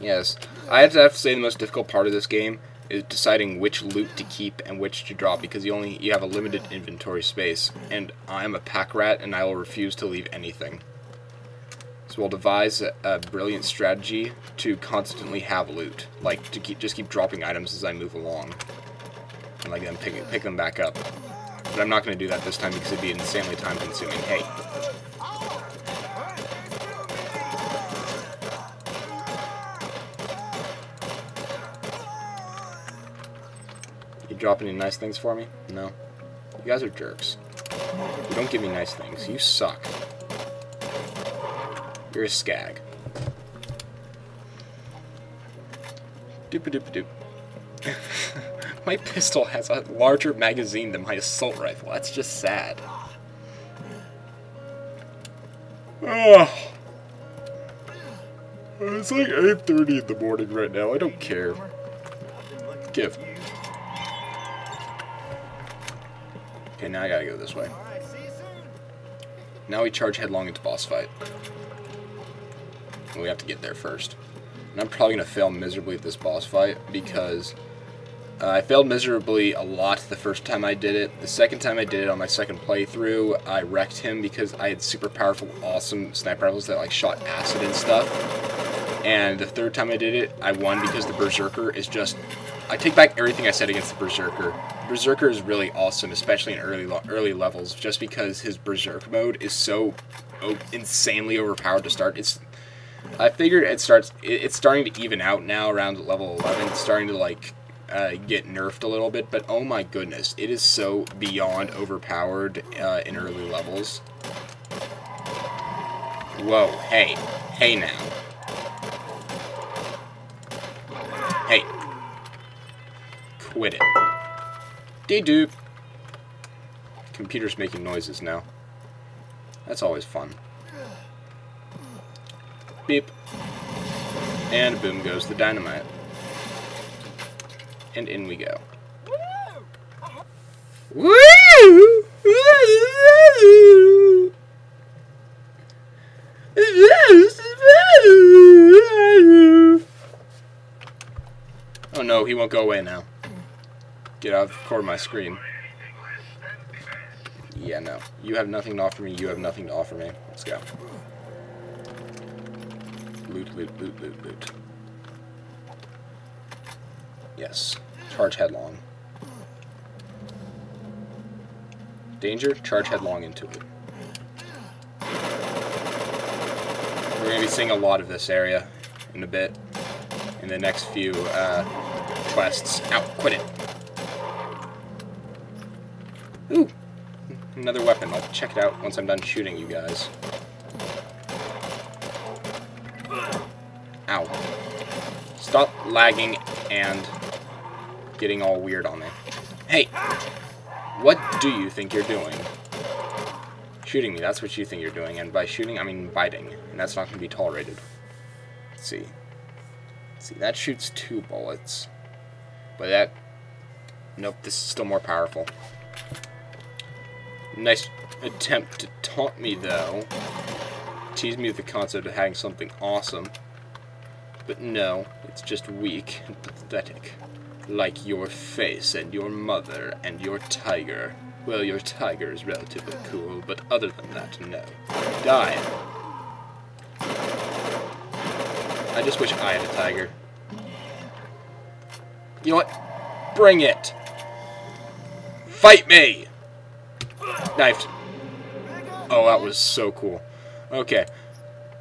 Yes. I have to have to say the most difficult part of this game is deciding which loot to keep and which to drop because you only you have a limited inventory space and I'm a pack rat and I will refuse to leave anything. So we'll devise a, a brilliant strategy to constantly have loot, like to keep just keep dropping items as I move along, and like then pick pick them back up. But I'm not going to do that this time because it'd be insanely time consuming. Hey. Drop any nice things for me? No. You guys are jerks. You don't give me nice things. You suck. You're a skag. Doop a doop a doop. my pistol has a larger magazine than my assault rifle. That's just sad. Ugh. It's like 8.30 in the morning right now. I don't care. Give. Okay, now I gotta go this way. Now we charge headlong into boss fight. We have to get there first. And I'm probably to fail miserably at this boss fight because uh, I failed miserably a lot the first time I did it. The second time I did it on my second playthrough, I wrecked him because I had super powerful, awesome sniper rifles that like shot acid and stuff. And the third time I did it, I won because the Berserker is just... I take back everything I said against the Berserker. Berserker is really awesome, especially in early early levels, just because his Berserk mode is so insanely overpowered to start. It's I figured it starts. It's starting to even out now around level 11. It's starting to like uh, get nerfed a little bit, but oh my goodness, it is so beyond overpowered uh, in early levels. Whoa! Hey, hey now. Quit it. Dedupe. Computer's making noises now. That's always fun. Beep. And boom goes the dynamite. And in we go. Woo! Oh no, he won't go away now. Get out of the corner of my screen. Yeah, no. You have nothing to offer me, you have nothing to offer me. Let's go. Loot, loot, loot, loot, loot. Yes. Charge headlong. Danger, charge headlong into it. We're going to be seeing a lot of this area in a bit. In the next few uh, quests. Ow, quit it. Another weapon. I'll check it out once I'm done shooting you guys. Ow. Stop lagging and getting all weird on me. Hey! What do you think you're doing? Shooting me, that's what you think you're doing. And by shooting, I mean biting. And that's not going to be tolerated. Let's see. Let's see, that shoots two bullets. But that... Nope, this is still more powerful. Nice attempt to taunt me, though. Tease me with the concept of having something awesome. But no, it's just weak and pathetic. Like your face and your mother and your tiger. Well, your tiger is relatively cool, but other than that, no. Die. I just wish I had a tiger. You know what? Bring it! Fight me! Knifed. Oh, that was so cool. Okay.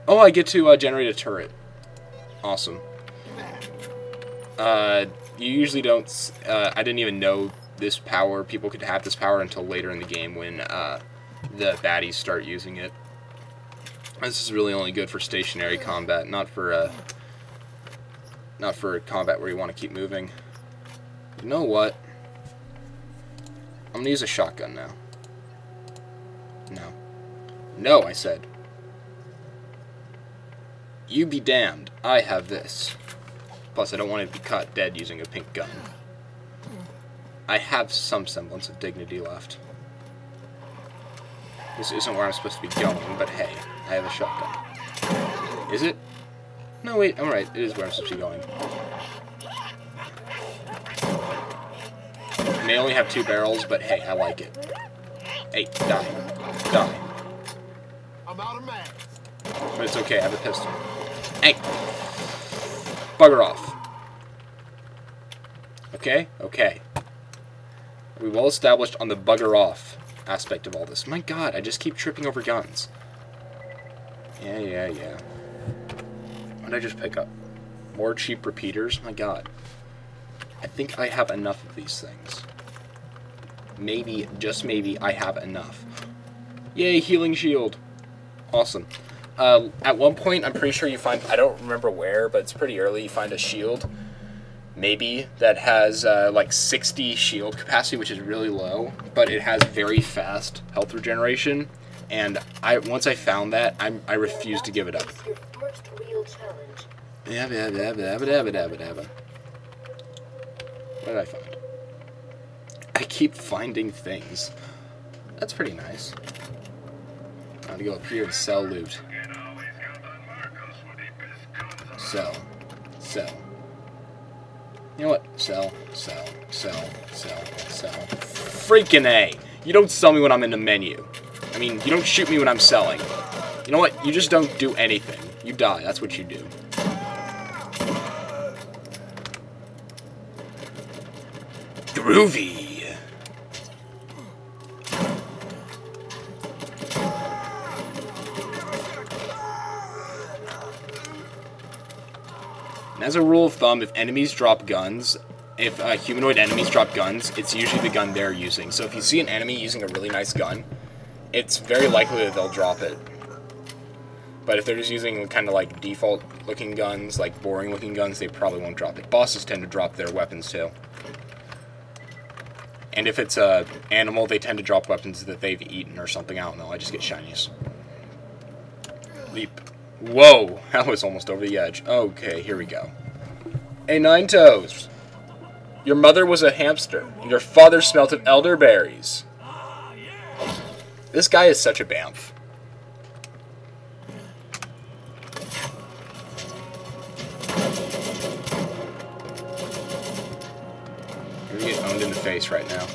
Oh, I get to uh, generate a turret. Awesome. Uh, you usually don't... Uh, I didn't even know this power, people could have this power until later in the game when uh, the baddies start using it. This is really only good for stationary combat, not for uh, not for combat where you want to keep moving. You know what? I'm gonna use a shotgun now. No. No, I said. You be damned. I have this. Plus, I don't want to be caught dead using a pink gun. I have some semblance of dignity left. This isn't where I'm supposed to be going, but hey, I have a shotgun. Is it? No, wait, alright, it is where I'm supposed to be going. I may only have two barrels, but hey, I like it. Hey, die. Die. I'm out of mags. But it's okay, I have a pistol. Hey! Bugger off. Okay, okay. We well established on the bugger off aspect of all this. My god, I just keep tripping over guns. Yeah, yeah, yeah. What did I just pick up? More cheap repeaters? My god. I think I have enough of these things. Maybe, just maybe, I have enough. Yay, healing shield. Awesome. Uh, at one point, I'm pretty sure you find, I don't remember where, but it's pretty early, you find a shield, maybe, that has uh, like 60 shield capacity, which is really low, but it has very fast health regeneration. And I once I found that, I'm, I refuse to give it up. First real challenge. Yabba, yabba, yabba, yabba, yabba, yabba. What did I find? I keep finding things. That's pretty nice. I'm gonna go up here and sell loot. Sell. Sell. You know what? Sell, sell, sell, sell, sell. Freaking A! You don't sell me when I'm in the menu. I mean, you don't shoot me when I'm selling. You know what? You just don't do anything. You die. That's what you do. Groovy. As a rule of thumb, if enemies drop guns, if uh, humanoid enemies drop guns, it's usually the gun they're using. So if you see an enemy using a really nice gun, it's very likely that they'll drop it. But if they're just using kind of like default looking guns, like boring looking guns, they probably won't drop it. Bosses tend to drop their weapons too. And if it's a animal, they tend to drop weapons that they've eaten or something. I don't know. I just get shinies. Leap. Whoa, that was almost over the edge. Okay, here we go. Hey, Nine Toes. Your mother was a hamster, and your father smelt of elderberries. This guy is such a bamf. You're gonna get owned in the face right now.